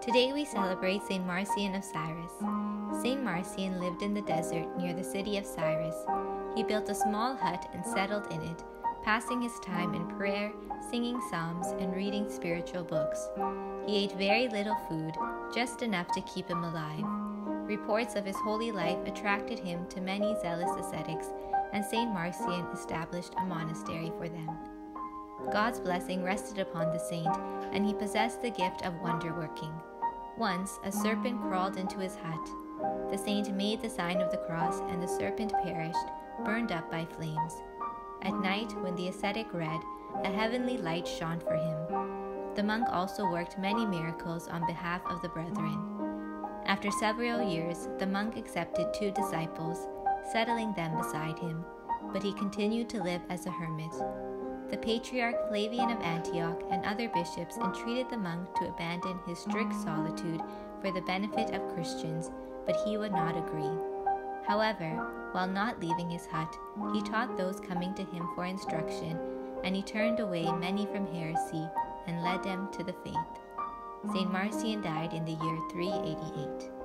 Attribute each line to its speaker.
Speaker 1: Today we celebrate St. Marcian of Cyrrhus. St. Marcian lived in the desert near the city of Cyrrhus. He built a small hut and settled in it, passing his time in prayer, singing psalms, and reading spiritual books. He ate very little food, just enough to keep him alive. Reports of his holy life attracted him to many zealous ascetics, and St. Marcian established a monastery for them. God's blessing rested upon the saint, and he possessed the gift of wonder working. Once a serpent crawled into his hut. The saint made the sign of the cross, and the serpent perished, burned up by flames. At night, when the ascetic read, a heavenly light shone for him. The monk also worked many miracles on behalf of the brethren. After several years, the monk accepted two disciples, settling them beside him, but he continued to live as a hermit. The Patriarch Flavian of Antioch and other bishops entreated the monk to abandon his strict solitude for the benefit of Christians, but he would not agree. However, while not leaving his hut, he taught those coming to him for instruction, and he turned away many from heresy and led them to the faith. St. Marcian died in the year 388.